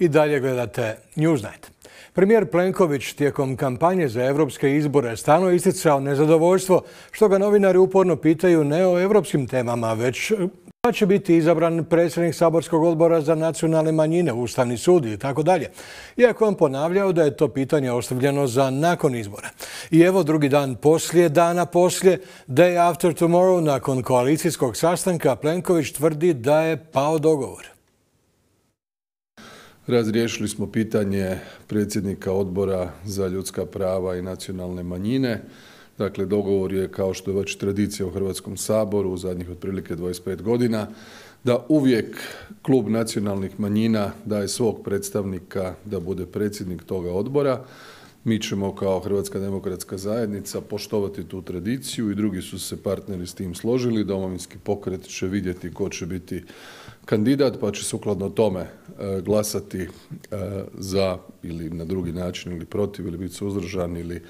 I dalje gledate Newsnight. Premijer Plenković tijekom kampanje za evropske izbore stano isticao nezadovoljstvo što ga novinari uporno pitaju ne o evropskim temama, već pa će biti izabran predsjednik Saborskog odbora za nacionalne manjine, Ustavni sud i tako dalje. Iako on ponavljao da je to pitanje ostavljeno za nakon izbora. I evo drugi dan poslije, dana poslije, day after tomorrow, nakon koalicijskog sastanka, Plenković tvrdi da je pao dogovor. Razriješili smo pitanje predsjednika odbora za ljudska prava i nacionalne manjine. Dakle, dogovor je, kao što je već tradicija u Hrvatskom saboru u zadnjih otprilike 25 godina, da uvijek klub nacionalnih manjina daje svog predstavnika da bude predsjednik toga odbora. Mi ćemo kao Hrvatska demokratska zajednica poštovati tu tradiciju i drugi su se partneri s tim složili. Domovinski pokret će vidjeti ko će biti kandidat pa će sukladno tome e, glasati e, za ili na drugi način ili protiv ili biti suzdržan ili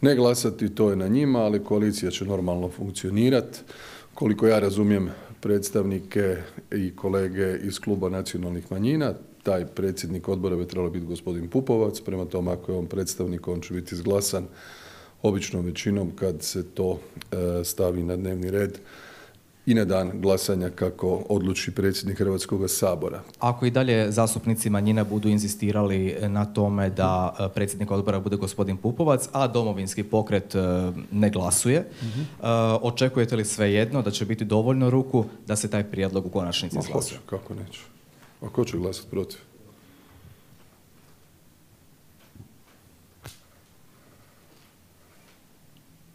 ne glasati, to je na njima, ali koalicija će normalno funkcionirati. Koliko ja razumijem predstavnike i kolege iz kluba nacionalnih manjina, taj predsjednik odbora bi trebalo biti gospodin Pupovac, prema tome ako je on predstavnik, on će biti izglasan običnom većinom kad se to e, stavi na dnevni red i na dan glasanja kako odluči predsjednik Hrvatskog sabora. Ako i dalje zastupnici manjina budu inzistirali na tome da e, predsjednik odbora bude gospodin Pupovac, a domovinski pokret e, ne glasuje, mhm. očekujete li svejedno da će biti dovoljno ruku da se taj prijedlog u konačnici izglasuje? Kako neće? A ko će glasati protiv?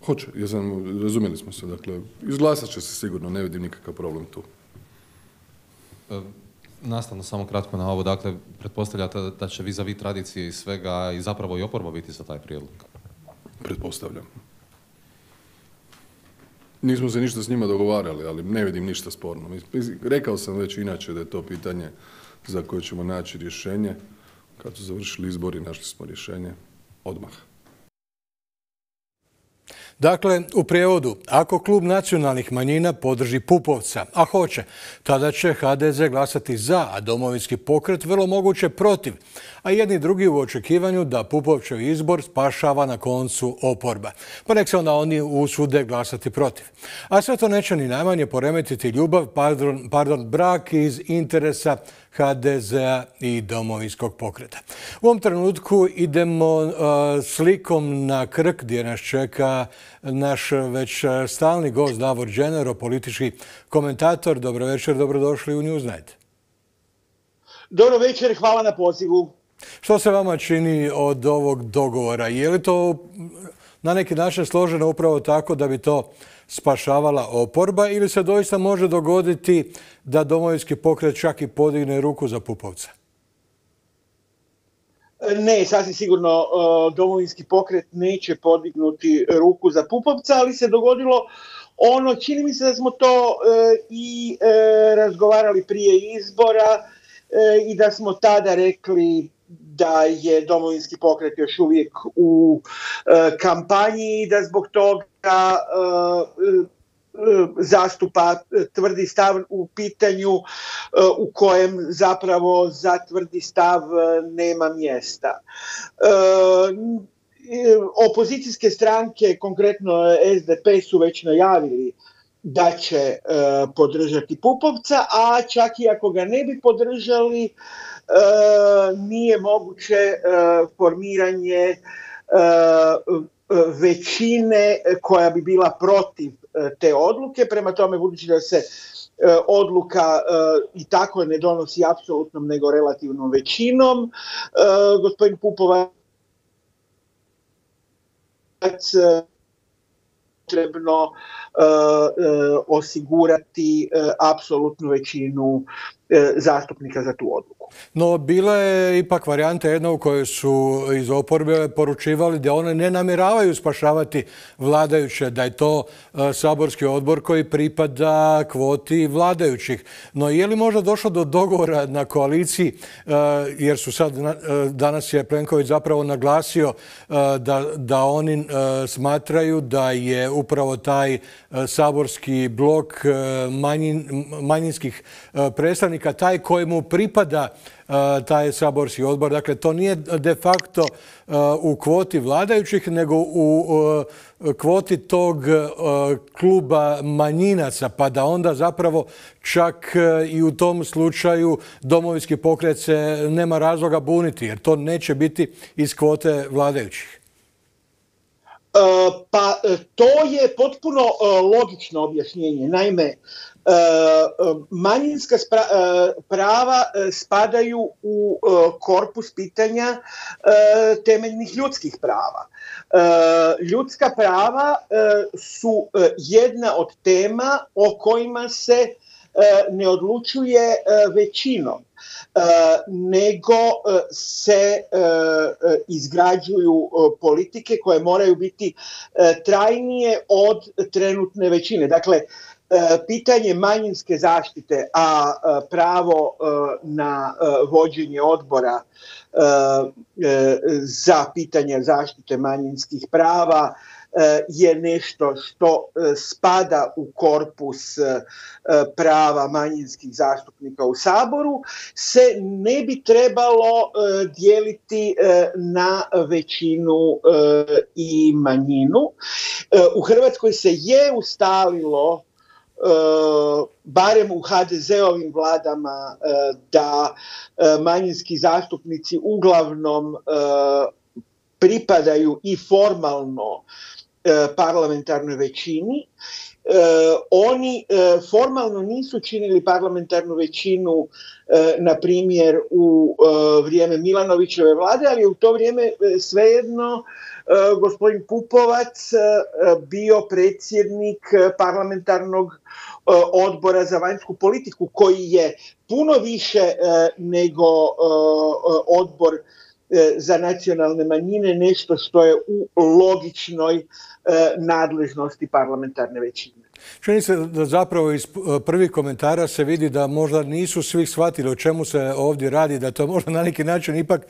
Hoće, jesam, razumjeli smo se, dakle, izglasat će se sigurno, ne vidim nikakav problem tu. E, nastavno samo kratko na ovo, dakle, pretpostavljate da će vis-a-vis tradicije i svega i zapravo i oporba biti za taj prijedlog? Pretpostavljam. Nismo se ništa s njima dogovarali, ali ne vidim ništa sporno. Rekao sam već inače da je to pitanje za koje ćemo naći rješenje. Kad su završili izbori, našli smo rješenje odmah. Dakle, u prijevodu, ako klub nacionalnih manjina podrži Pupovca, a hoće, tada će HDZ glasati za, a domovinski pokret vrlo moguće protiv, a jedni drugi u očekivanju da Pupovčev izbor spašava na koncu oporba. Pa nek se onda oni usude glasati protiv. A sve to neće ni najmanje poremetiti ljubav, pardon, pardon brak iz interesa HDZ-a i domovinskog pokreta. U ovom trenutku idemo uh, slikom na krk gdje nas čeka naš već stalni gost Davor Dženero, politički komentator. Dobro večer, dobrodošli u Newsnight. Dobro večer, hvala na pozivu. Što se vama čini od ovog dogovora? Je li to na neki način složeno upravo tako da bi to spašavala oporba ili se doista može dogoditi da domovinski pokret čak i podigne ruku za Pupovca? Ne, sasvim sigurno e, domovinski pokret neće podignuti ruku za Pupovca, ali se dogodilo ono, čini mi se da smo to e, i e, razgovarali prije izbora i da smo tada rekli da je domovinski pokret još uvijek u kampanji i da zbog toga zastupa tvrdi stav u pitanju u kojem zapravo za tvrdi stav nema mjesta. Opozicijske stranke, konkretno SDP, su već najavili da će podržati Pupovca, a čak i ako ga ne bi podržali, nije moguće formiranje većine koja bi bila protiv te odluke. Prema tome, budući da se odluka i tako ne donosi apsolutnom nego relativnom većinom, gospodin Pupovac potrebno osigurati apsolutnu većinu zastupnika za tu odluku. No, bila je ipak varijanta jedna u kojoj su iz oporbe poručivali da one ne namjeravaju spašavati vladajuće, da je to e, saborski odbor koji pripada kvoti vladajućih. No, je li možda došlo do dogovora na koaliciji, e, jer su sad, e, danas je Plenković zapravo naglasio da, da oni smatraju da je upravo taj saborski blok manjinskih predstavnika predstavnika taj kojemu pripada taj saborski odbor. Dakle, to nije de facto u kvoti vladajućih, nego u kvoti tog kluba manjinaca, pa da onda zapravo čak i u tom slučaju domovinski pokret se nema razloga buniti, jer to neće biti iz kvote vladajućih. Pa to je potpuno logično objašnjenje. Naime, E, manjinska e, prava e, spadaju u korpus pitanja temeljnih ljudskih prava. Ljudska prava su jedna od tema o kojima se ne odlučuje većinom, nego se izgrađuju politike koje moraju biti trajnije od trenutne većine. Dakle, E, pitanje manjinske zaštite, a e, pravo e, na vođenje odbora za pitanje zaštite manjinskih prava je nešto što spada u korpus prava manjinskih zastupnika u Saboru, se ne bi trebalo dijeliti na većinu i manjinu. U Hrvatskoj se je ustalilo E, barem u HDZ-ovim vladama e, da e, manjinski zastupnici uglavnom pripadaju i formalno parlamentarnoj većini. Oni formalno nisu činili parlamentarnu većinu, na primjer, u vrijeme Milanovićeve vlade, ali u to vrijeme svejedno gospodin Pupovac bio predsjednik parlamentarnog odbora za vanjsku politiku koji je puno više nego odbor za nacionalne manjine nešto što je u logičnoj nadležnosti parlamentarne većine. Čini se da zapravo iz prvih komentara se vidi da možda nisu svi shvatili o čemu se ovdje radi, da to možda na neki način ipak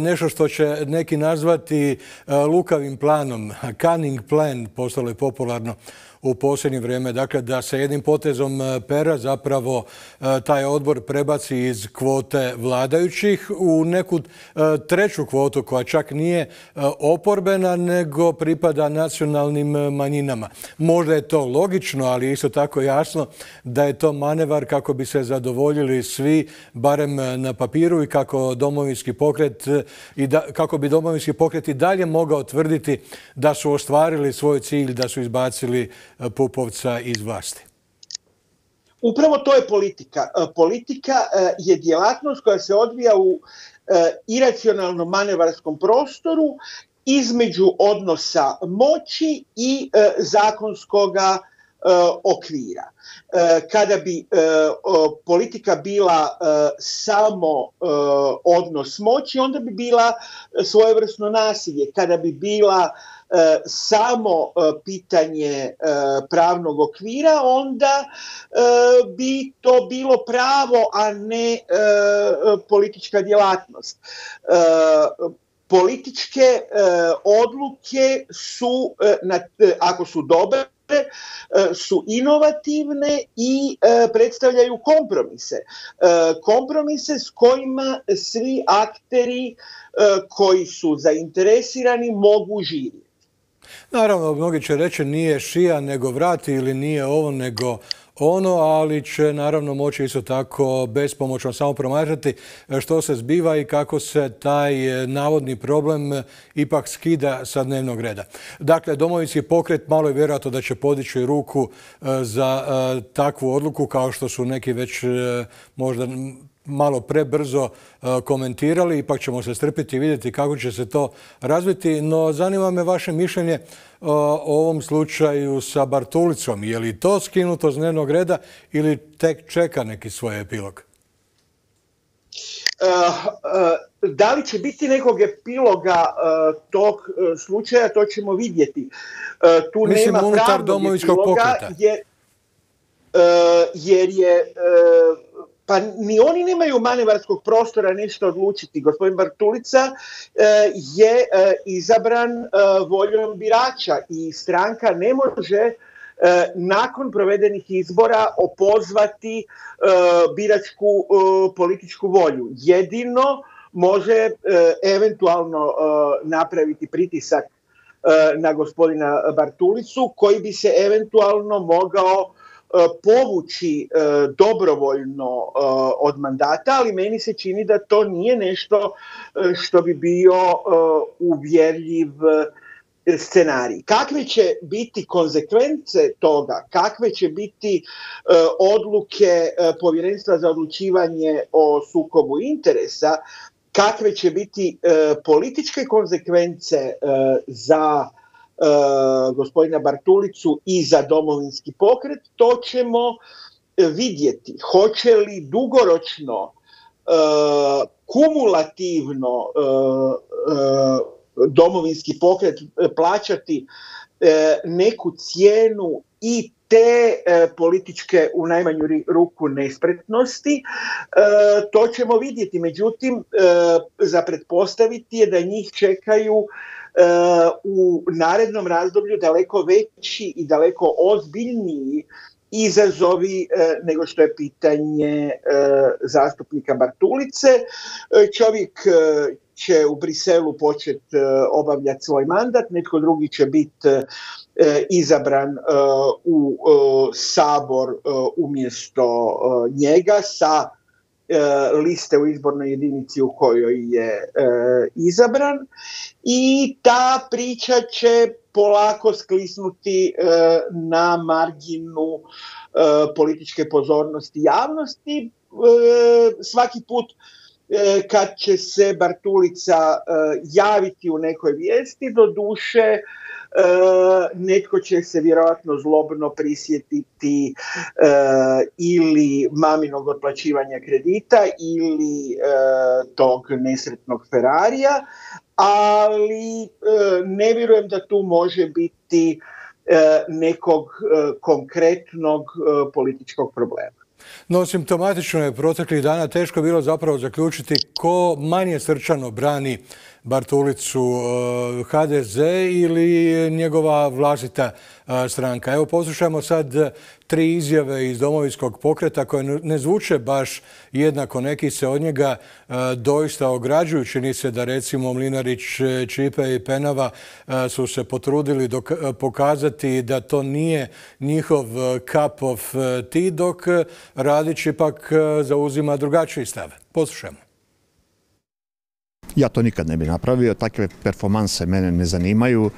nešto što će neki nazvati lukavim planom, cunning plan, postalo je popularno u posljednje vrijeme. Dakle, da se jednim potezom e, pera zapravo e, taj odbor prebaci iz kvote vladajućih u neku e, treću kvotu koja čak nije oporbena nego pripada nacionalnim manjinama. Možda je to logično, ali isto tako jasno da je to manevar kako bi se zadovoljili svi, barem na papiru i kako domovinski pokret i kako bi domovinski pokret i dalje mogao tvrditi da su ostvarili svoj cilj, da su izbacili Pupovca iz vlasti? Upravo to je politika. E, politika e, je djelatnost koja se odvija u e, iracionalnom manevarskom prostoru između odnosa moći i zakonskoga okvira. Kada bi politika bila samo odnos moći, onda bi bila svojevrsno nasilje. Kada bi bila E, samo e, pitanje e, pravnog okvira, onda bi to bilo pravo, a ne politička djelatnost. Političke odluke su, ako su dobre, su inovativne i predstavljaju kompromise. Kompromise s kojima svi akteri koji su zainteresirani mogu živjeti. Naravno, mnogi će reći nije šija nego vrati ili nije ovo nego ono, ali će naravno moći isto tako bespomoćno samo promatrati što se zbiva i kako se taj navodni problem ipak skida sa dnevnog reda. Dakle, domovinski pokret malo je vjerojatno da će podići ruku e, za e, takvu odluku kao što su neki već e, možda malo prebrzo e, komentirali, ipak ćemo se strpiti i vidjeti kako će se to razviti. No, zanima me vaše mišljenje e, o ovom slučaju sa Bartulicom. Je li to skinuto z dnevnog reda ili tek čeka neki svoj epilog? E, da li će biti nekog epiloga tog slučaja, to ćemo vidjeti. Tu Mislim, nema unutar domovinskog pokreta. jer je pa ni oni nemaju manevarskog prostora nešto odlučiti. Gospodin Bartulica e, je e, izabran e, voljom birača i stranka ne može nakon provedenih izbora opozvati biračku političku volju. Jedino može eventualno napraviti pritisak na gospodina Bartulicu koji bi se eventualno mogao povući dobrovoljno od mandata, ali meni se čini da to nije nešto što bi bio uvjerljiv scenarij. Kakve će biti konsekvence toga, kakve će biti odluke povjerenstva za odlučivanje o sukobu interesa, kakve će biti političke konsekvence za gospodina Bartulicu i za domovinski pokret, to ćemo vidjeti. Hoće li dugoročno, kumulativno domovinski pokret plaćati neku cijenu i te političke u najmanju ruku nespretnosti, to ćemo vidjeti. Međutim, za pretpostaviti je da njih čekaju u narednom razdoblju daleko veći i daleko ozbiljniji izazovi nego što je pitanje zastupnika Bartulice. Čovjek će u Briselu početi obavljati svoj mandat, netko drugi će biti izabran u sabor umjesto njega sa liste u izbornoj jedinici u kojoj je izabran i ta priča će polako sklisnuti na marginu političke pozornosti javnosti. Svaki put kad će se Bartulica javiti u nekoj vijesti, do duše netko će se vjerojatno zlobno prisjetiti ili maminog otplaćivanja kredita ili tog nesretnog Ferrarija, ali ne vjerujem da tu može biti nekog konkretnog političkog problema. No, simptomatično je proteklih dana teško bilo zapravo zaključiti ko manje srčano brani Bartulicu HDZ ili njegova vlastita stranka. Evo poslušajmo sad tri izjave iz domovinskog pokreta koje ne zvuče baš jednako. Neki se od njega doista ograđuju. Čini se da recimo Mlinarić, Čipe i Penava su se potrudili pokazati da to nije njihov cup of tea, dok Radić ipak zauzima drugačiji stav. Poslušajmo. Ja to nikad ne bi napravio, takve performanse mene ne zanimaju.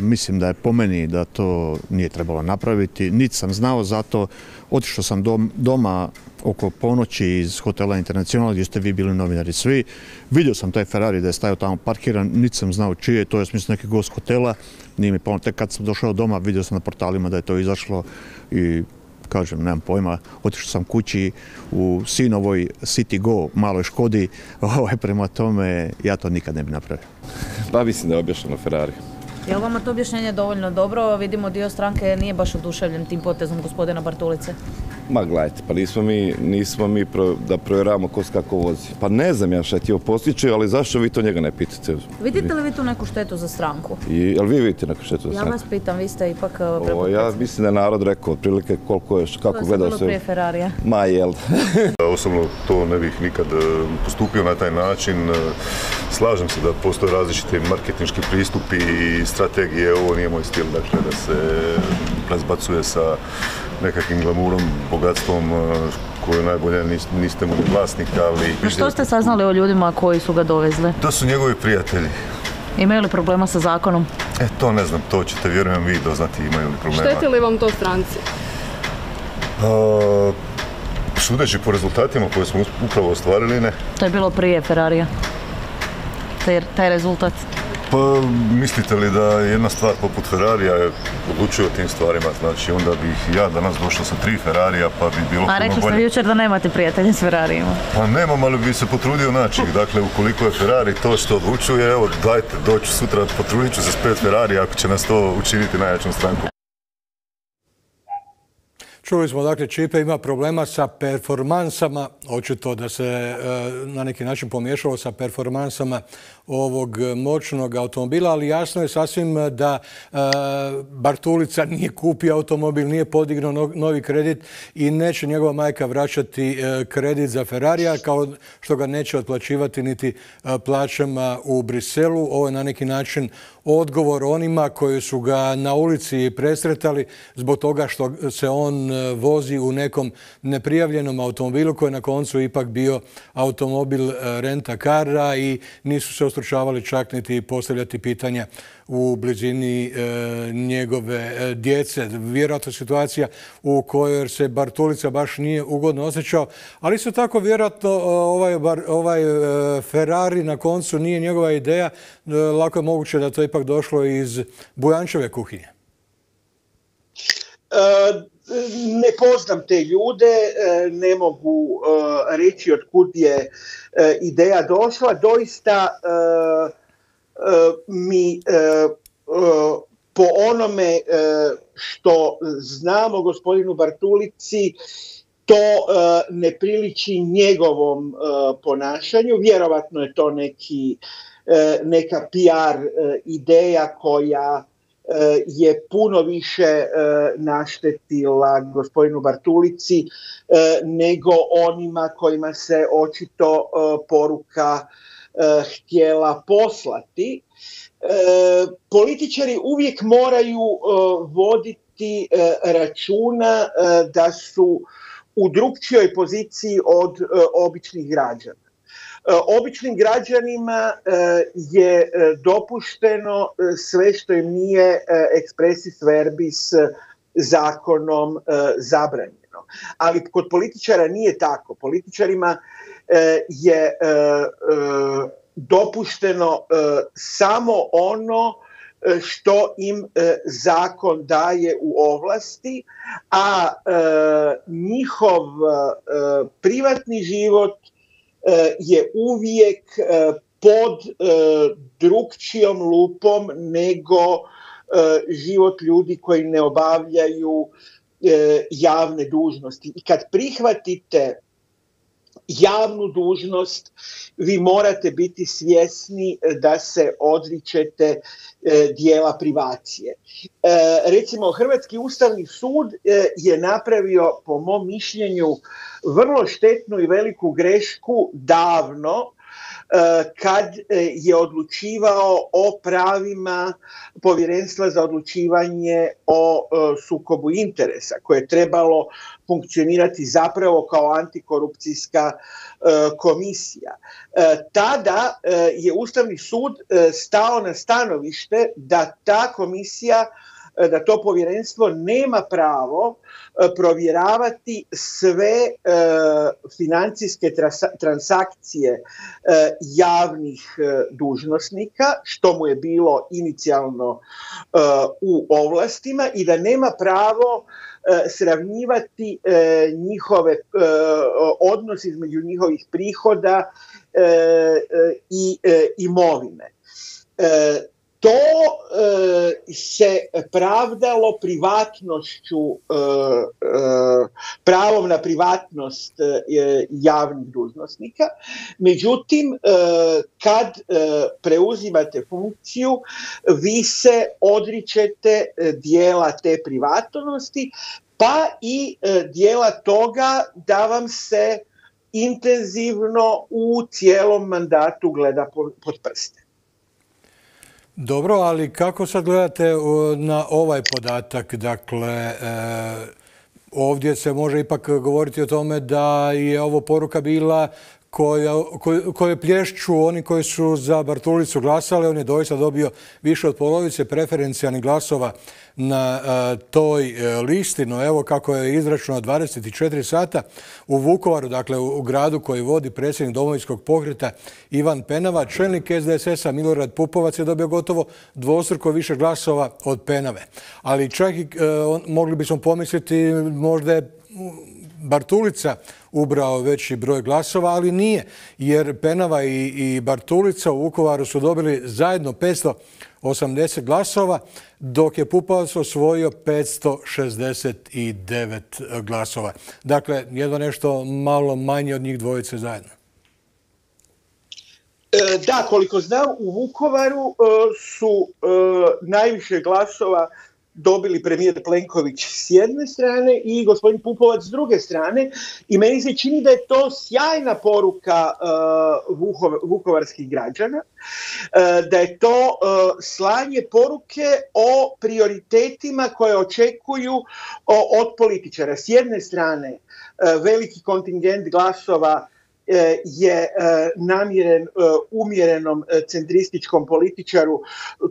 mislim da je po meni da to nije trebalo napraviti. Niti sam znao za to. Otišao sam doma oko ponoći iz hotela Internacional gdje ste vi bili novinari svi. Vidio sam taj Ferrari da je stajao tamo parkiran, niti sam znao čije je to, ja mislim neki gost hotela. Nije mi Tek kad sam došao doma vidio sam na portalima da je to izašlo i kažem, nemam pojma, otišao sam kući u sinovoj City Go maloj Škodi, ovaj, prema tome ja to nikad ne bi napravio. Pa mislim da je objašnjeno Ferrari. Je li vama to objašnjenje dovoljno dobro? Vidimo dio stranke nije baš oduševljen tim potezom gospodina Bartulice. Ma gledajte, pa nismo mi, nismo mi da provjeravamo ko kako vozi. Pa ne znam ja šta je htio postići, ali zašto vi to njega ne pitate? Vidite li vi tu neku štetu za stranku? I, jel vi vidite neku štetu za stranku? Ja vas pitam, vi ste ipak o, Ja mislim da je narod rekao otprilike koliko je, kako gleda sve. To je prije Ferrarija. Ma jel. Osobno to ne bih nikad postupio na taj način. Slažem se da postoje različiti marketinški pristupi i strategije. Ovo nije moj stil, dakle, da se razbacuje sa nekakvim glamurom, bogatstvom koju najbolje niste mu vlasnik, ali... Što ste saznali o ljudima koji su ga dovezli? To su njegovi prijatelji. Imaju li problema sa zakonom? E, to ne znam, to ćete, vjerujem, vi doznati imaju li problema. Šteti li vam to stranci? sudeći po rezultatima koje smo upravo ostvarili, ne. To je bilo prije Ferrarija? taj rezultat? Pa mislite li da jedna stvar poput Ferrarija odlučuje o tim stvarima, znači onda bih ja danas došao sa tri Ferrarija pa bi bilo A rekli ste jučer da nemate prijatelje s Ferrarijima. Pa nemam, ali bi se potrudio naći Dakle, ukoliko je Ferrari to što odlučuje, evo dajte doću sutra, potrudit ću se s pet Ferrari ako će nas to učiniti najjačom strankom. Čuli smo, dakle, Čipe ima problema sa performansama, očito da se e, na neki način pomiješalo sa performansama ovog moćnog automobila, ali jasno je sasvim da e, Bartulica nije kupio automobil, nije podignuo novi kredit i neće njegova majka vraćati e, kredit za Ferrarija, kao što ga neće otplaćivati niti plaćama u Briselu. Ovo je na neki način odgovor onima koji su ga na ulici presretali zbog toga što se on vozi u nekom neprijavljenom automobilu koji je na koncu ipak bio automobil e, renta kara i nisu se ostručavali čak niti postavljati pitanja u blizini e, njegove djece. Vjerojatno situacija u kojoj se Bartulica baš nije ugodno osjećao, ali isto tako vjerojatno ovaj, ovaj Ferrari na koncu nije njegova ideja. Lako je moguće da to ipak došlo iz Bujančeve kuhinje. Ne poznam te ljude, e, ne mogu e, reći od kud je e, ideja došla. Doista mi po onome što znamo gospodinu Bartulici, to ne priliči njegovom ponašanju. Vjerovatno je to neki, neka PR ideja koja je puno više eh, naštetila gospodinu Bartulici eh, nego onima kojima se očito poruka htjela poslati. Političari uvijek moraju voditi računa da su u drugčijoj poziciji od običnih građana. E, običnim građanima e, je e, dopušteno sve što im nije expressis verbis zakonom zabranjeno. Ali kod političara nije tako. Političarima je dopušteno samo ono što im zakon daje u ovlasti, a njihov privatni život je uvijek e, pod e, drugčijom lupom nego život ljudi koji ne obavljaju javne dužnosti. I kad prihvatite javnu dužnost, vi morate biti svjesni da se odričete dijela privacije. Recimo, Hrvatski ustavni sud je napravio, po mom mišljenju, vrlo štetnu i veliku grešku davno kad e, je odlučivao o pravima povjerenstva za odlučivanje o e, sukobu interesa koje je trebalo funkcionirati zapravo kao antikorupcijska komisija. Tada je Ustavni sud stao na stanovište da ta komisija da to povjerenstvo nema pravo e, provjeravati sve e, financijske transakcije e, javnih dužnosnika, što mu je bilo inicijalno u ovlastima i da nema pravo sravnjivati njihove odnos između njihovih prihoda i imovine to e, se pravdalo privatnošću, e, e, pravom na privatnost javnih dužnosnika. Međutim, kad preuzimate funkciju, vi se odričete dijela te privatnosti, pa i dijela toga da vam se intenzivno u cijelom mandatu gleda pod prste. Dobro, ali kako sad gledate na ovaj podatak? Dakle, e, ovdje se može ipak govoriti o tome da je ovo poruka bila koje plješću oni koji su za Bartulicu glasali. On je doista dobio više od polovice preferencijalnih glasova na toj e, listi. No evo kako je izračeno 24 sata u Vukovaru, dakle u gradu koji vodi predsjednik domovinskog pokreta Ivan Penava. Čelnik SDSS-a Milorad Pupovac je dobio gotovo dvostruko više glasova od Penave. Ali čak i e, mogli bismo pomisliti možda je Bartulica ubrao veći broj glasova, ali nije, jer Penava i, Bartulica u Vukovaru su dobili zajedno 580 glasova, dok je Pupovac osvojio 569 glasova. Dakle, jedno nešto malo manje od njih dvojice zajedno. E, da, koliko znam, u Vukovaru e, su e, najviše glasova dobili premijer Plenković s jedne strane i gospodin Pupovac s druge strane i meni se čini da je to sjajna poruka vukovarskih građana, da je to slanje poruke o prioritetima koje očekuju od političara. S jedne strane veliki kontingent glasova E, je e, namjeren e, umjerenom centrističkom političaru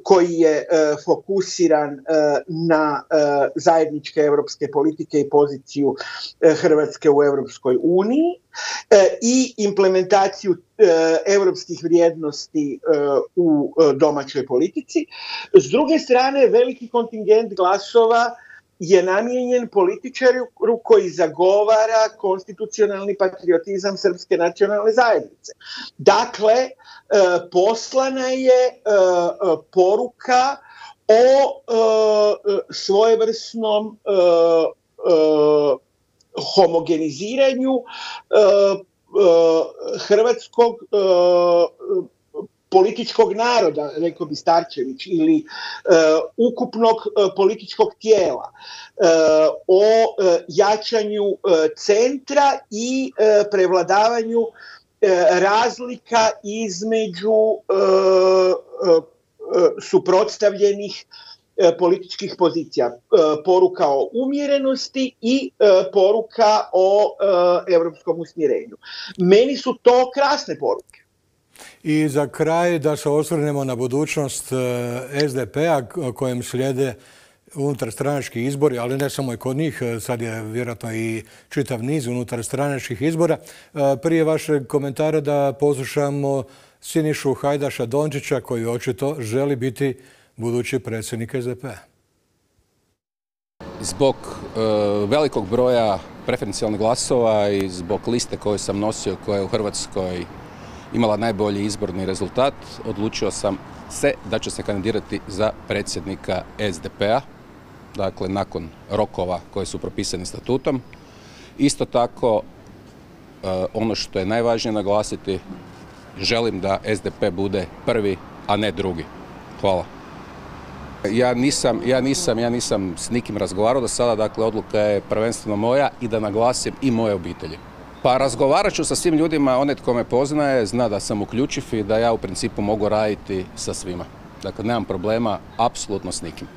koji je fokusiran na zajedničke europske politike i poziciju Hrvatske u Europskoj uniji i implementaciju europskih vrijednosti u domaćoj politici. S druge strane, veliki kontingent glasova je namijenjen političaru koji zagovara konstitucionalni patriotizam srpske nacionalne zajednice. Dakle, e, poslana je e, poruka o e, svojevrsnom homogeniziranju hrvatskog političkog naroda, rekao bi Starčević, ili e, ukupnog e, političkog tijela, e, o jačanju centra i prevladavanju razlika između suprotstavljenih političkih pozicija. Poruka o umjerenosti i poruka o europskom usmjerenju. Meni su to krasne poruke. I za kraj da se osvrnemo na budućnost e, SDP-a kojem slijede unutar stranački izbori, ali ne samo i kod njih, e, sad je vjerojatno i čitav niz unutar stranačkih izbora. E, prije vašeg komentara da poslušamo Sinišu Hajdaša Dončića koji očito želi biti budući predsjednik SDP-a. Zbog velikog broja preferencijalnih glasova i zbog liste koju sam nosio koja je u Hrvatskoj imala najbolji izborni rezultat, odlučio sam se da će se kandidirati za predsjednika SDP-a, dakle nakon rokova koji su propisani statutom. Isto tako, e, ono što je najvažnije naglasiti, želim da SDP bude prvi, a ne drugi. Hvala. Ja nisam, ja nisam, ja nisam s nikim razgovarao do sada, dakle odluka je prvenstveno moja i da naglasim i moje obitelji. Pa razgovarat ću sa svim ljudima, onaj tko me poznaje, zna da sam uključiv i da ja u principu mogu raditi sa svima. Dakle, nemam problema apsolutno s nikim.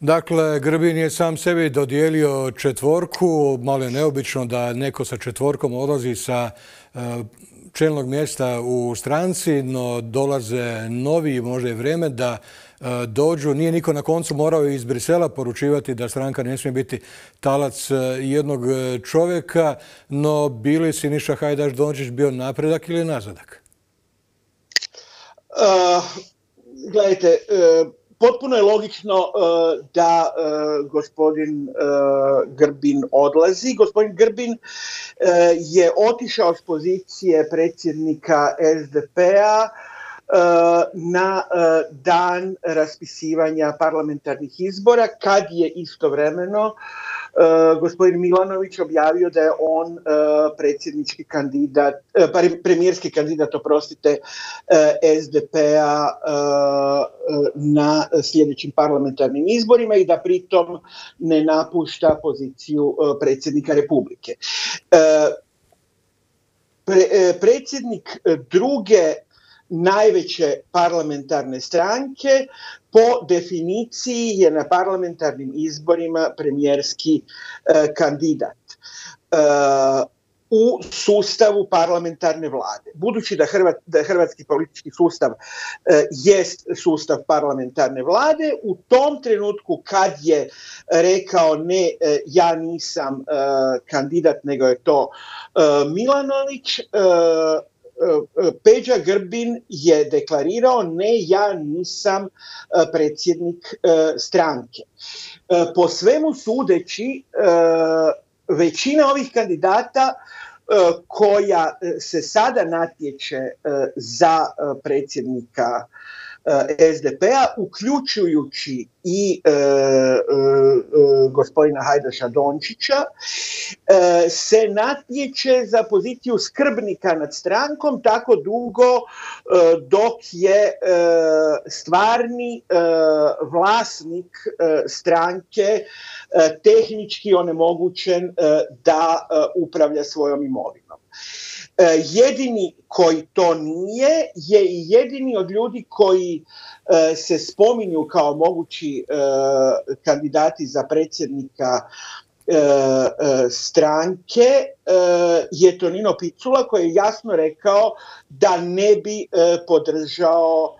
Dakle, Grbin je sam sebi dodijelio četvorku, malo je neobično da neko sa četvorkom odlazi sa čelnog mjesta u stranci, no dolaze novi, možda je vrijeme da E, dođu. Nije niko na koncu morao iz Brisela poručivati da stranka ne smije biti talac e, jednog e, čovjeka, no bili Siniša Hajdaš Dončić bio napredak ili nazadak? gledajte, potpuno je logično da gospodin Grbin odlazi. Gospodin Grbin je otišao s pozicije predsjednika SDP-a na e, dan raspisivanja parlamentarnih izbora kad je istovremeno e, gospodin Milanović objavio da je on predsjednički kandidat, premijerski kandidat, oprostite, SDP-a na sljedećim parlamentarnim izborima i da pritom ne napušta poziciju predsjednika Republike. predsjednik druge najveće parlamentarne stranke po definiciji je na parlamentarnim izborima premijerski e, kandidat e, u sustavu parlamentarne vlade. Budući da, da hrvatski politički sustav e, jest sustav parlamentarne vlade, u tom trenutku kad je rekao ne, ja nisam kandidat, nego je to Milanović, Peđa Grbin je deklarirao ne, ja nisam predsjednik stranke. Po svemu sudeći, većina ovih kandidata koja se sada natječe za predsjednika E, SDP-a, uključujući i e, e, gospodina Hajdaša Dončića, se natječe za poziciju skrbnika nad strankom tako dugo dok je stvarni vlasnik stranke tehnički onemogućen da upravlja svojom imovinom. E, jedini koji to nije je i jedini od ljudi koji e, se spominju kao mogući e, kandidati za predsjednika stranke je Tonino Picula koji je jasno rekao da ne bi podržao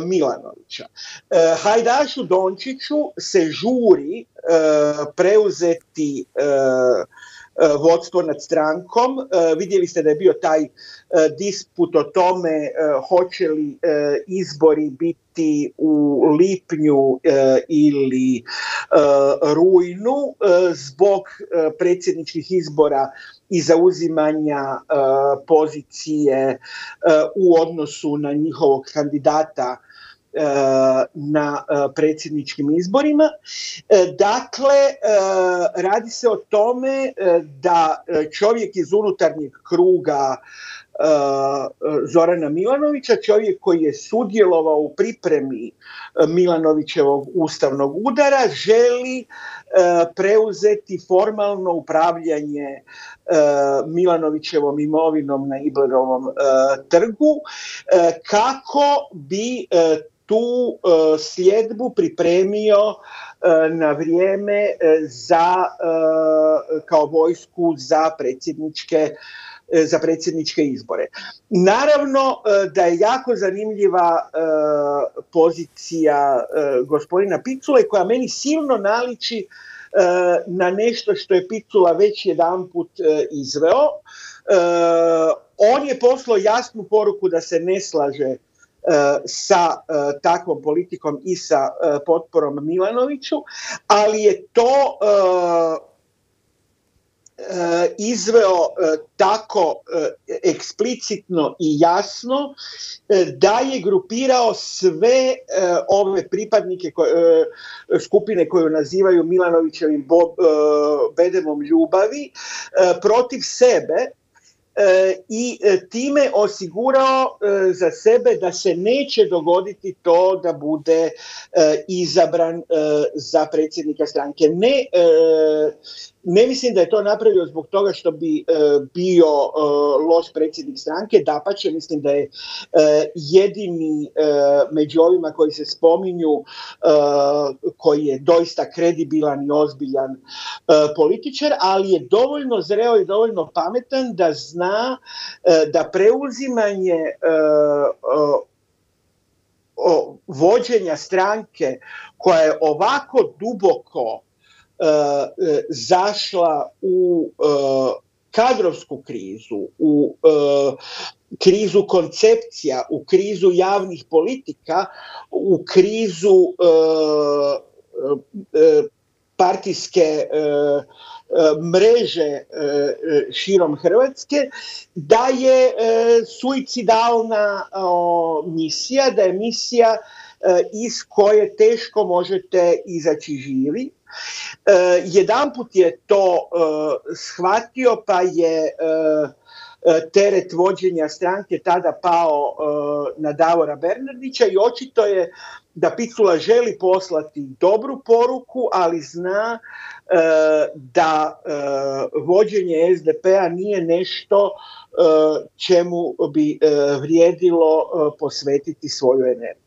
Milanovića. Hajdašu Dončiću se žuri preuzeti vodstvo nad strankom. E, vidjeli ste da je bio taj e, disput o tome hoće li izbori biti u lipnju ili rujnu zbog predsjedničkih izbora i zauzimanja pozicije u odnosu na njihovog kandidata E, na e, predsjedničkim izborima. E, dakle, radi se o tome da čovjek iz unutarnjeg kruga Zorana Milanovića, čovjek koji je sudjelovao u pripremi Milanovićevog ustavnog udara, želi preuzeti formalno upravljanje Milanovićevom imovinom na Iblerovom trgu kako bi tu e, sljedbu pripremio e, na vrijeme e, za kao vojsku za predsjedničke za predsjedničke izbore. Naravno da je jako zanimljiva pozicija gospodina Picule koja meni silno naliči na nešto što je Picula već jedanput izveo. On je poslao jasnu poruku da se ne slaže sa e, takvom politikom i sa e, potporom Milanoviću, ali je to izveo tako eksplicitno i jasno da je grupirao sve ove pripadnike skupine koju nazivaju Milanovićevim bedemom ljubavi protiv sebe E, i e, time osigurao e, za sebe da se neće dogoditi to da bude izabran za predsjednika stranke. Ne ne mislim da je to napravio zbog toga što bi e, bio e, loš predsjednik stranke, dapače, mislim da je e, jedini među ovima koji se spominju koji je doista kredibilan i ozbiljan političar, ali je dovoljno zreo i dovoljno pametan da zna da preuzimanje vođenja stranke koja je ovako duboko E, e, zašla u e, kadrovsku krizu, u krizu koncepcija, u krizu javnih politika, u krizu partijske mreže širom Hrvatske, da je suicidalna misija, da je misija iz koje teško možete izaći živi. E, jedanput je to e, shvatio pa je e, teret vođenja stranke tada pao na Davora Bernardića i očito je da Picula želi poslati dobru poruku, ali zna da vođenje SDP-a nije nešto čemu bi vrijedilo posvetiti svoju energiju.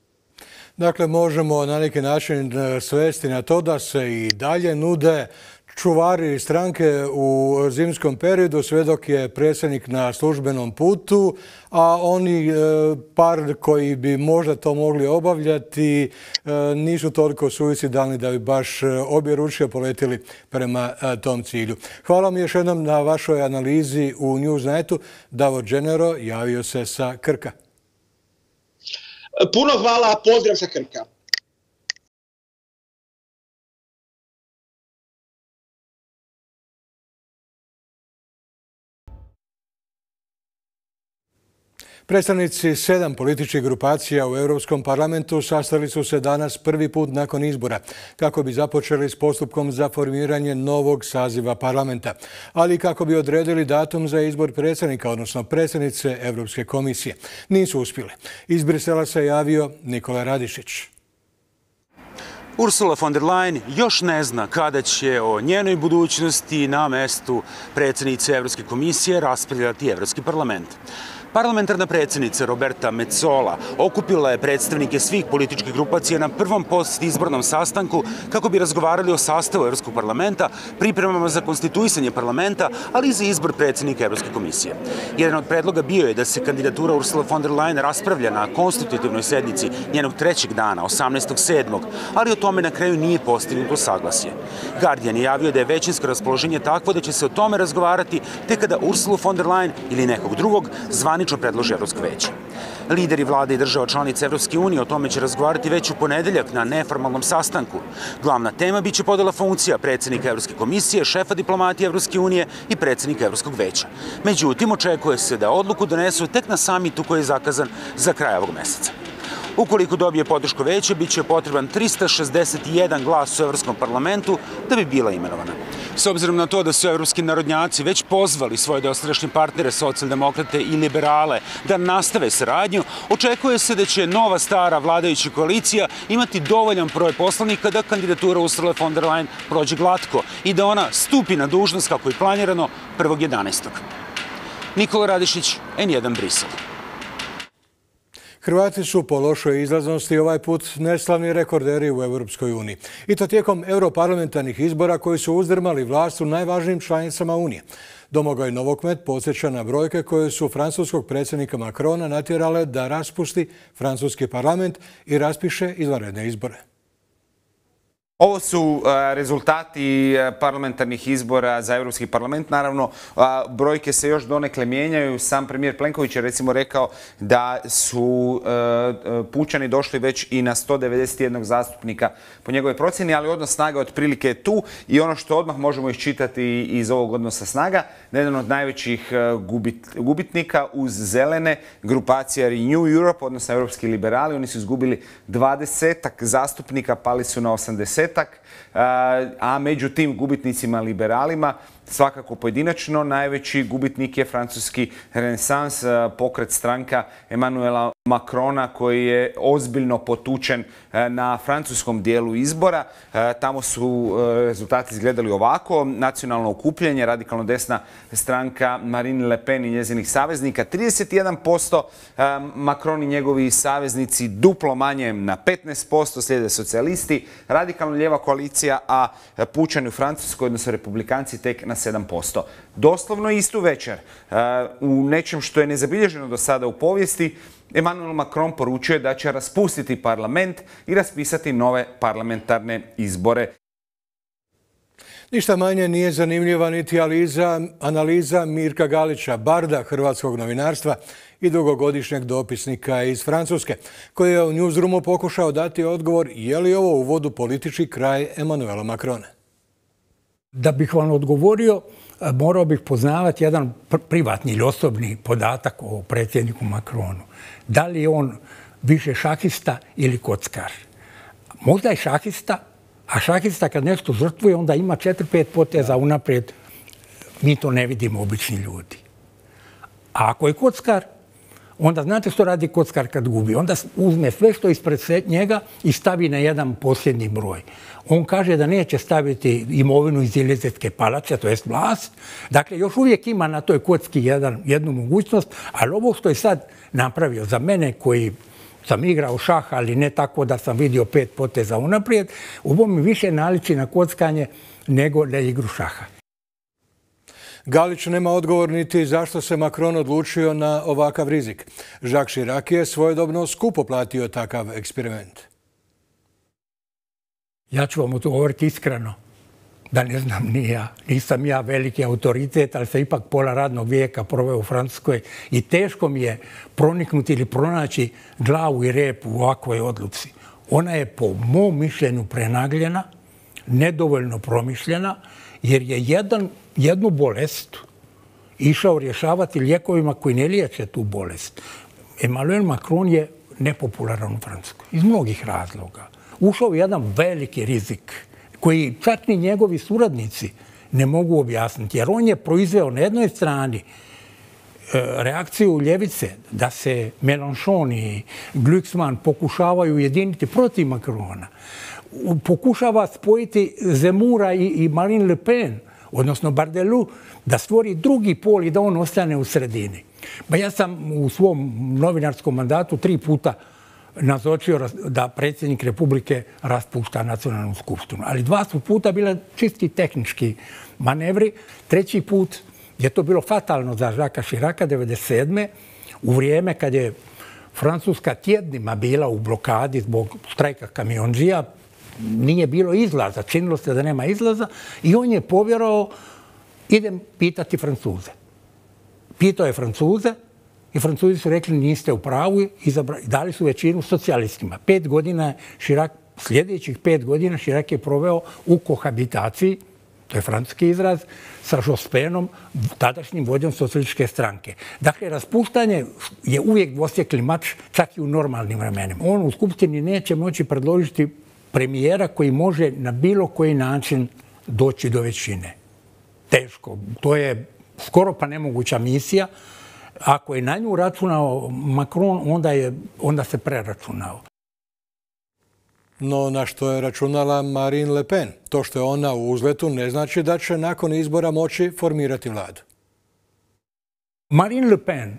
Dakle, možemo na neki način e, svesti na to da se i dalje nude čuvari stranke u zimskom periodu sve dok je predsjednik na službenom putu, a oni e, par koji bi možda to mogli obavljati e, nisu toliko suicidalni da bi baš obje ručke poletili prema tom cilju. Hvala mi još jednom na vašoj analizi u Newsnightu. Davo Genero javio se sa Krka. Puno hvala, pozdrav sa Krka. Predstavnici sedam političkih grupacija u Europskom parlamentu sastali su se danas prvi put nakon izbora kako bi započeli s postupkom za formiranje novog saziva parlamenta, ali kako bi odredili datum za izbor predsjednika, odnosno predsjednice Europske komisije. Nisu uspjeli. Iz Brisela se javio Nikola Radišić. Ursula von der Leyen još ne zna kada će o njenoj budućnosti na mestu predsjednice Evropske komisije raspravljati Evropski parlament. Parlamentarna predsjednica Roberta Metzola okupila je predstavnike svih političkih grupacija na prvom post-izbornom sastanku kako bi razgovarali o sastavu Evropskog parlamenta, pripremama za konstituisanje parlamenta, ali i za izbor predsjednika Evropske komisije. Jedan od predloga bio je da se kandidatura Ursula von der Leyen raspravlja na konstitutivnoj sednici njenog trećeg dana, 18.7., ali o tome na kraju nije postignuto saglasje. Guardian je javio da je većinsko raspoloženje takvo da će se o tome razgovarati te kada Ursula von der Leyen ili nekog drugog zvani zvanično predloži Evropsko veće. Lideri vlade i država članica Evropske unije o tome će razgovarati već u ponedeljak na neformalnom sastanku. Glavna tema biće podela funkcija predsjednika Evropske komisije, šefa diplomatije Evropske unije i predsjednika Evropskog veća. Međutim, očekuje se da odluku donesu tek na samitu koji je zakazan za kraj ovog meseca. Ukoliko dobije podršku veće, bit će potreban 361 glas u Evropskom parlamentu da bi bila imenovana. S obzirom na to da su evropski narodnjaci već pozvali svoje dosadašnje partnere, socijaldemokrate i liberale, da nastave saradnju, očekuje se da će nova stara vladajuća koalicija imati dovoljan broj poslanika da kandidatura Ursula von der Leyen prođe glatko i da ona stupi na dužnost kako je planirano 1.11. Nikola Radišić, N1 Brisel. Hrvati su po lošoj izlaznosti ovaj put neslavni rekorderi u Europskoj uniji. I to tijekom europarlamentarnih izbora koji su uzdrmali vlast u najvažnijim članicama Unije. Domogoj Novokmet podsjeća na brojke koje su francuskog predsjednika Macrona natjerale da raspusti francuski parlament i raspiše izvanredne izbore. Ovo su e, rezultati e, parlamentarnih izbora za Europski parlament. Naravno, brojke se još donekle mijenjaju. Sam premijer Plenković je recimo rekao da su e, pučani došli već i na 191 zastupnika po njegove procjeni, ali odnos snaga otprilike je tu i ono što odmah možemo iščitati iz ovog odnosa snaga, na jedan od najvećih gubitnika uz zelene grupacija Renew Europe, odnosno Europski liberali, oni su izgubili 20 zastupnika, pali su na 80 desetak, a među tim gubitnicima liberalima Svakako pojedinačno najveći gubitnik je francuski renesans, pokret stranka Emanuela Macrona koji je ozbiljno potučen e, na francuskom dijelu izbora. E, tamo su rezultati izgledali ovako. Nacionalno okupljenje, radikalno desna stranka Marine Le Pen i njezinih saveznika 31%, Macron i njegovi saveznici duplo manje na 15%, slijede socijalisti, radikalno lijeva koalicija, a pučani u Francuskoj, odnosno republikanci, tek na 7%. Doslovno istu večer, e, u nečem što je nezabilježeno do sada u povijesti, Emmanuel Macron poručuje da će raspustiti parlament i raspisati nove parlamentarne izbore. Ništa manje nije zanimljiva niti analiza Mirka Galića, barda hrvatskog novinarstva i dugogodišnjeg dopisnika iz Francuske, koji je u newsroomu pokušao dati odgovor je li ovo u vodu politički kraj Emanuela Macrona. Da bih vam odgovorio, morao bih poznavati jedan privatni ili osobni podatak o predsjedniku Makronu. Da li je on više šahista ili kockar? Možda je šahista, a šahista kad nešto žrtvuje, onda ima četiri, pet poteza unaprijed. Mi to ne vidimo obični ljudi. A ako je kockar, onda znate što radi kockar kad gubi? Onda uzme sve što ispred njega i stavi na jedan posljednji broj. On kaže da neće staviti imovinu iz Ilizetske palače, to jest vlast. Dakle, još uvijek ima na toj kocki jedan, jednu mogućnost, ali ovo što je sad napravio za mene koji sam igrao šah, ali ne tako da sam vidio pet poteza unaprijed. Ovo mi više naliči na kockanje nego na igru šaha. Galić nema odgovor niti zašto se Macron odlučio na ovakav rizik. Jacques Chirac je svojedobno skupo platio takav eksperiment. Ja ću vam odgovoriti iskreno da ne znam ni ja. Nisam ja veliki autoritet, ali sam ipak pola radnog vijeka proveo u Francuskoj i teško mi je proniknuti ili pronaći glavu i rep u ovakvoj odluci. Ona je po mom mišljenju prenagljena, nedovoljno promišljena, jer je jedan, jednu bolest išao rješavati lijekovima koji ne liječe tu bolest. Emmanuel Macron je nepopularan u Francuskoj iz mnogih razloga. Ušao u jedan veliki rizik koji čak ni njegovi suradnici ne mogu objasniti. Jer on je proizveo na jednoj strani e, reakciju ljevice da se Mélenchon i Glucksmann pokušavaju ujediniti protiv Makrona. Pokušava spojiti Zemura i Marine Le Pen, odnosno Bardelu, da stvori drugi pol i da on ostane u sredini. Ba ja sam u svom novinarskom mandatu tri puta nazočio da predsjednik Republike raspušta nacionalnu skupštinu. Ali dva su puta bila čisti tehnički manevri. Treći put je to bilo fatalno za Žaka Širaka 1997. u vrijeme kad je Francuska tjednima bila u blokadi zbog štrajka kamionđija. Nije bilo izlaza, činilo se da nema izlaza i on je povjerao idem pitati Francuze. Pitao je Francuze, i Francuzi su rekli niste u pravu i dali su većinu socijalistima. Pet godina Širak, sljedećih pet godina Širak je proveo u kohabitaciji, to je francuski izraz, sa Jospenom, tadašnjim vođom socijalističke stranke. Dakle, raspuštanje je uvijek dvosjekli mač, čak i u normalnim vremenima. On u Skupštini neće moći predložiti premijera koji može na bilo koji način doći do većine. Teško. To je skoro pa nemoguća misija ako je na nju računao Macron, onda, je, onda se preračunao. No na što je računala Marine Le Pen? To što je ona u uzletu ne znači da će nakon izbora moći formirati vladu. Marine Le Pen,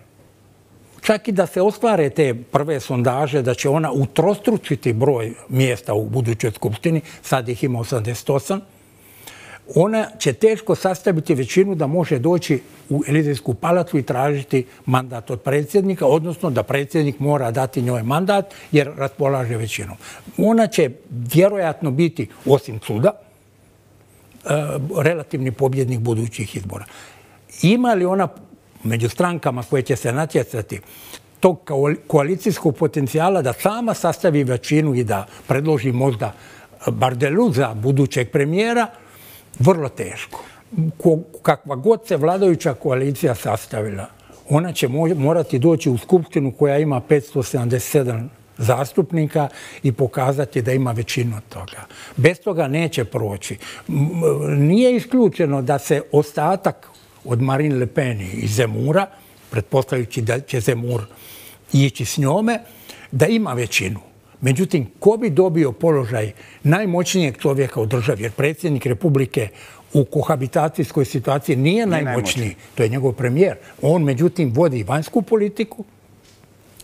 čak i da se ostvare te prve sondaže da će ona utrostručiti broj mjesta u budućoj skupštini, sad ih ima 88, ona će teško sastaviti većinu da može doći u Elizijsku palatu i tražiti mandat od predsjednika, odnosno da predsjednik mora dati njoj mandat jer raspolaže većinom. Ona će vjerojatno biti, osim suda, e, relativni pobjednik budućih izbora. Ima li ona među strankama koje će se natjecati tog koalicijskog potencijala da sama sastavi većinu i da predloži možda Bardelu za budućeg premijera, vrlo teško. Kakva god se vladajuća koalicija sastavila, ona će morati doći u skupštinu koja ima 577 zastupnika i pokazati da ima većinu toga. Bez toga neće proći. Nije isključeno da se ostatak od Marine Le Pen i Zemura, pretpostavljajući da će Zemur ići s njome, da ima većinu. Međutim, ko bi dobio položaj najmoćnijeg čovjeka u državi, jer predsjednik Republike u kohabitacijskoj situaciji nije najmoćniji, to je njegov premijer. On, međutim, vodi vanjsku politiku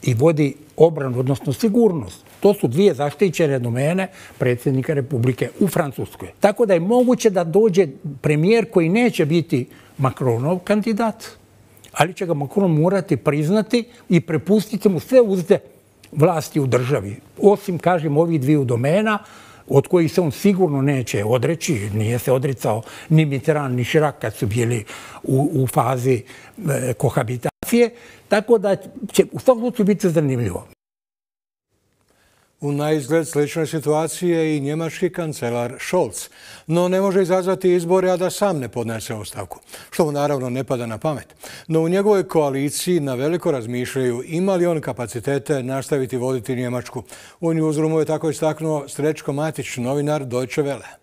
i vodi obranu, odnosno sigurnost. To su dvije zaštićene domene predsjednika Republike u Francuskoj. Tako da je moguće da dođe premijer koji neće biti Macronov kandidat, ali će ga Macron morati priznati i prepustiti mu sve uzde vlasti u državi. Osim, kažem, ovih dviju domena, od kojih se on sigurno neće odreći, nije se odricao ni Mitterrand ni Širak kad su bili u, u fazi e, kohabitacije, tako da će u svakom slučaju biti zanimljivo. U naizgled sličnoj situaciji je i njemački kancelar Scholz, no ne može izazvati izbore, a da sam ne podnese ostavku, što mu naravno ne pada na pamet. No u njegovoj koaliciji na veliko razmišljaju ima li on kapacitete nastaviti voditi Njemačku. U newsroomu je tako istaknuo Strečko Matić, novinar Deutsche Welle.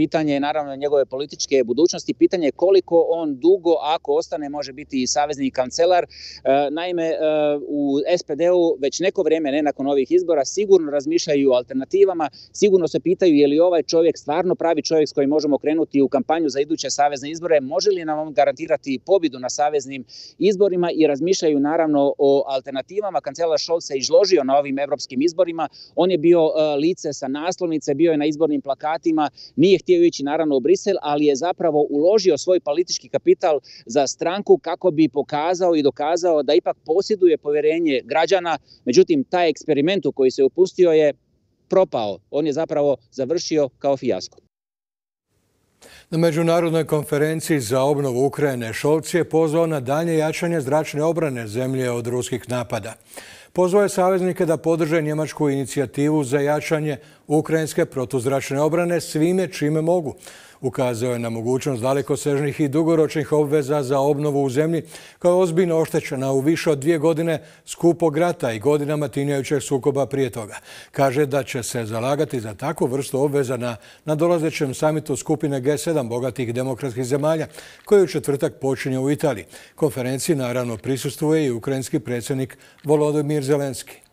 Pitanje je naravno njegove političke budućnosti, pitanje je koliko on dugo, ako ostane, može biti i savezni kancelar. E, naime, e, u SPD-u već neko vrijeme, ne nakon ovih izbora, sigurno razmišljaju o alternativama, sigurno se pitaju je li ovaj čovjek stvarno pravi čovjek s kojim možemo krenuti u kampanju za iduće savezne izbore, može li nam garantirati pobjedu na saveznim izborima? I razmišljaju naravno o alternativama. Kancelar Scholz se izložio na ovim europskim izborima, on je bio e, lice sa naslovnice, bio je na izbornim plakatima, nije htio ići naravno u Brisel, ali je zapravo uložio svoj politički kapital za stranku kako bi pokazao i dokazao da ipak posjeduje povjerenje građana. Međutim, taj eksperiment u koji se upustio je propao. On je zapravo završio kao fijasko. Na Međunarodnoj konferenciji za obnovu Ukrajine Šolci je pozvao na dalje jačanje zračne obrane zemlje od ruskih napada. Pozvao je saveznike da podrže njemačku inicijativu za jačanje ukrajinske protuzračne obrane svime čime mogu. Ukazao je na mogućnost dalekosežnih i dugoročnih obveza za obnovu u zemlji koja je ozbiljno oštećena u više od dvije godine skupog rata i godinama tinjajućeg sukoba prije toga. Kaže da će se zalagati za takvu vrstu obveza na nadolazećem samitu skupine G7 bogatih demokratskih zemalja koji u četvrtak počinje u Italiji. Konferenciji naravno prisustuje i ukrajinski predsjednik Volodymyr Zelenski.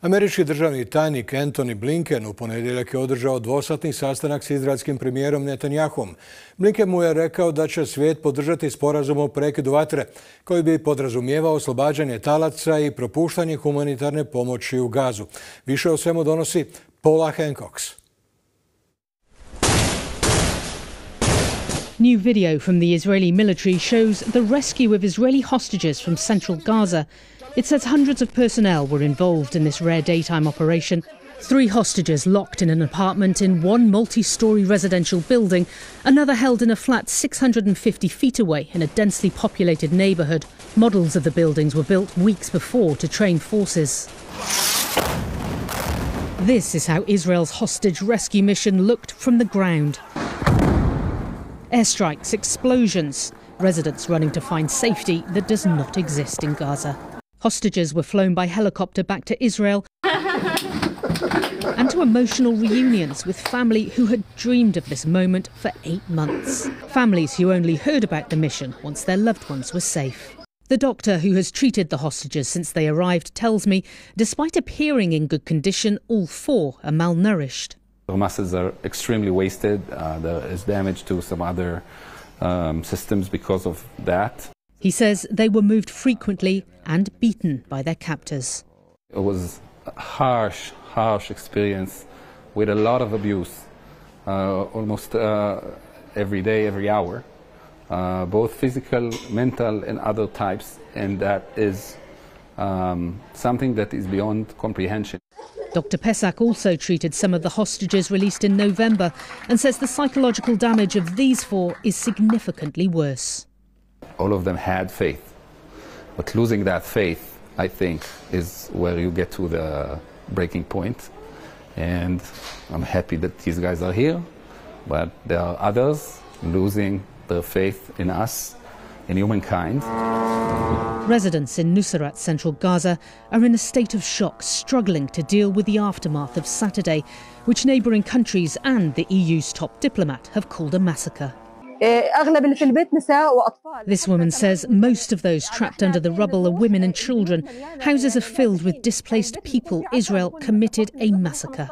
Američki državni tajnik Anthony Blinken u ponedjeljak je održao dvosatni sastanak s izraelskim premijerom Netanjahom. Blinken mu je rekao da će svijet podržati sporazum o prekidu vatre, koji bi podrazumijevao oslobađanje talaca i propuštanje humanitarne pomoći u gazu. Više o svemu donosi Paula Hancocks. New video from the Israeli military shows the rescue of Israeli hostages from central Gaza. It says hundreds of personnel were involved in this rare daytime operation. Three hostages locked in an apartment in one multi story residential building, another held in a flat 650 feet away in a densely populated neighbourhood. Models of the buildings were built weeks before to train forces. This is how Israel's hostage rescue mission looked from the ground. Airstrikes, explosions, residents running to find safety that does not exist in Gaza. Hostages were flown by helicopter back to Israel and to emotional reunions with family who had dreamed of this moment for eight months. Families who only heard about the mission once their loved ones were safe. The doctor who has treated the hostages since they arrived tells me, despite appearing in good condition, all four are malnourished. The muscles are extremely wasted. Uh, there is damage to some other um, systems because of that. He says they were moved frequently and beaten by their captors. It was a harsh, harsh experience with a lot of abuse, uh, almost uh, every day, every hour, uh, both physical, mental, and other types, and that is um, something that is beyond comprehension. Dr. Pesak also treated some of the hostages released in November and says the psychological damage of these four is significantly worse all of them had faith. But losing that faith, I think, is where you get to the breaking point. And I'm happy that these guys are here, but there are others losing their faith in us, in humankind. Residents in Nusrat, central Gaza, are in a state of shock, struggling to deal with the aftermath of Saturday, which neighbouring countries and the EU's top diplomat have called a massacre. This woman says most of those trapped under the rubble are women and children. Houses are filled with displaced people. Israel committed a massacre.